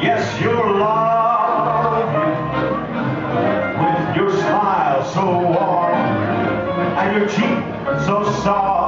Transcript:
Yes, your love with your smile so warm and your cheek so soft.